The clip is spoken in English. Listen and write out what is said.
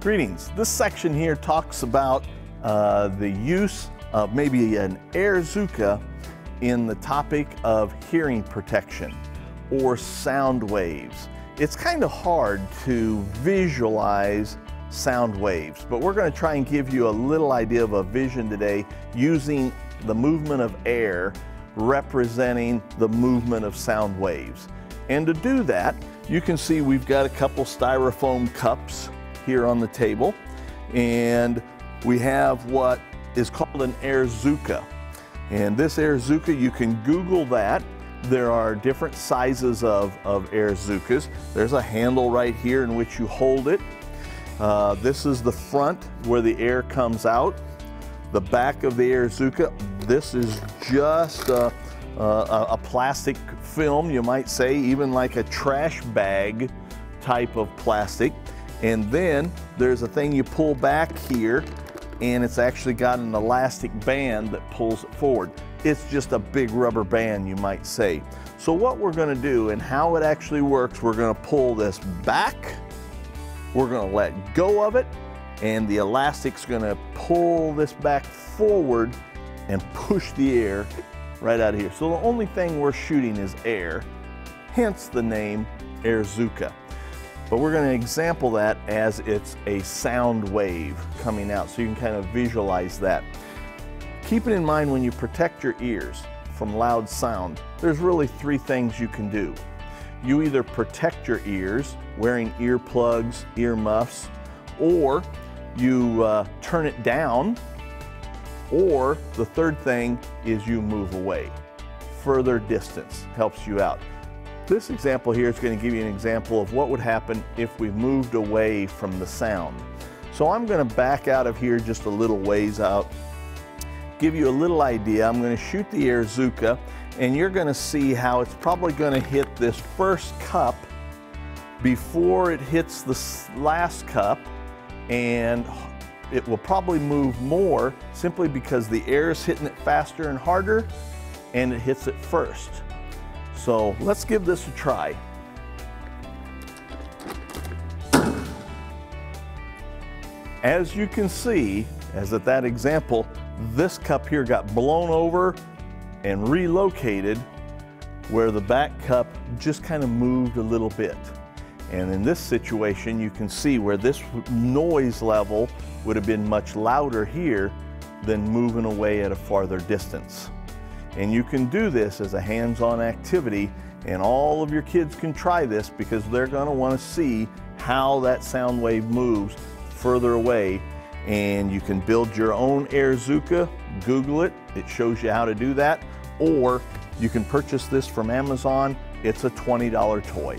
Greetings. This section here talks about uh, the use of maybe an Airzooka in the topic of hearing protection or sound waves. It's kind of hard to visualize sound waves, but we're going to try and give you a little idea of a vision today using the movement of air representing the movement of sound waves. And to do that, you can see we've got a couple styrofoam cups here on the table, and we have what is called an Airzooka. And this Airzooka, you can Google that. There are different sizes of, of Airzookas. There's a handle right here in which you hold it. Uh, this is the front where the air comes out. The back of the Airzooka, this is just a, a, a plastic film, you might say, even like a trash bag type of plastic. And then there's a thing you pull back here and it's actually got an elastic band that pulls it forward. It's just a big rubber band, you might say. So what we're gonna do and how it actually works, we're gonna pull this back, we're gonna let go of it, and the elastic's gonna pull this back forward and push the air right out of here. So the only thing we're shooting is air, hence the name Airzooka. But we're going to example that as it's a sound wave coming out so you can kind of visualize that. Keep it in mind when you protect your ears from loud sound, there's really three things you can do. You either protect your ears wearing earplugs, ear muffs, or you uh, turn it down, or the third thing is you move away. Further distance helps you out. This example here is going to give you an example of what would happen if we moved away from the sound. So I'm going to back out of here just a little ways out, give you a little idea. I'm going to shoot the Airzooka and you're going to see how it's probably going to hit this first cup before it hits the last cup and it will probably move more simply because the air is hitting it faster and harder and it hits it first. So let's give this a try. As you can see, as at that example, this cup here got blown over and relocated where the back cup just kind of moved a little bit. And in this situation, you can see where this noise level would have been much louder here than moving away at a farther distance. And you can do this as a hands-on activity and all of your kids can try this because they're gonna wanna see how that sound wave moves further away and you can build your own Airzooka, Google it, it shows you how to do that, or you can purchase this from Amazon, it's a $20 toy.